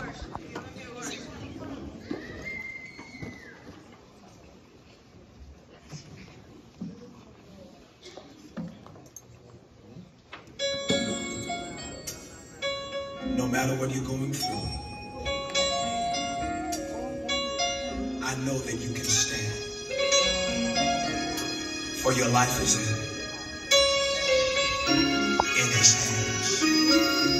No matter what you're going through, I know that you can stand. For your life is in, in his hands.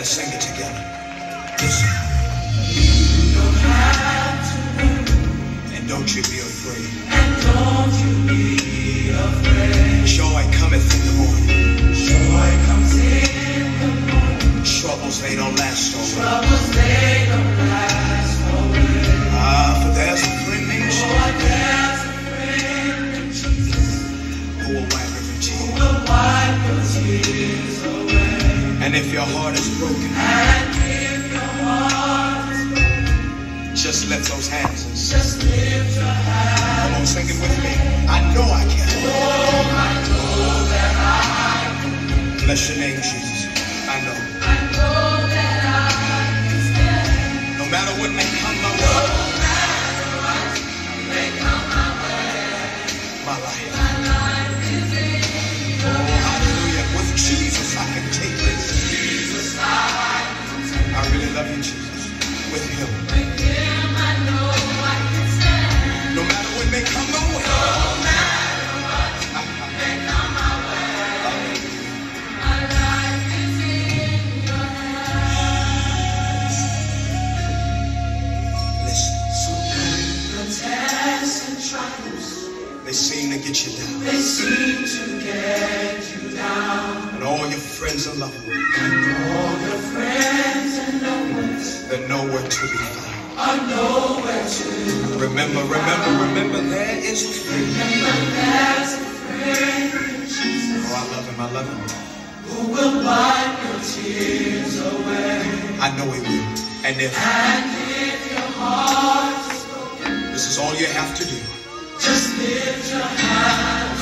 Let's sing it together. Listen. And don't you be afraid. and don't you be afraid. Joy cometh in the morning. Joy comes in the morning. Troubles, they don't last always. Troubles And if your heart is broken, heart is broken, just lift those hands just lift your hand. Come on, sing it with me. I know I can. Oh, I know that I, Bless your name, Jesus. They seem to get you down. they seem to get you down. And all your friends and loved ones, All your friends and loved ones they're nowhere to be found. are nowhere to Remember, remember, remember, there is a friend. remember. There's a friend in Jesus Oh, I love him, I love him. who will wipe your tears away. I know he will. And if And if your heart is broken, this is all you have to do, just your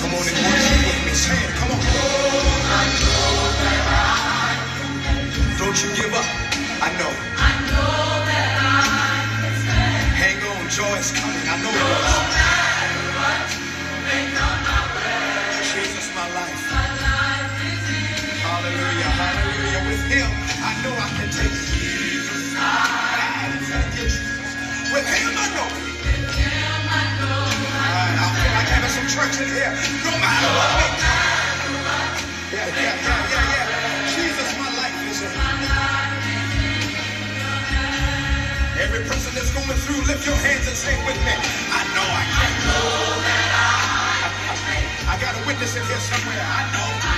come on and worship with me. It, come on. Don't you give up. I know. I know that I can stand. Hang on, joy is coming. I know No matter what may come my way, Jesus, my life. my life is in Hallelujah, hallelujah. With him, I know I can take. Church here. No matter what may come. Yeah, yeah, yeah, yeah, yeah. Jesus, my life is in. Every person that's going through, lift your hands and sing with me. I know I can. I got a witness in here somewhere. I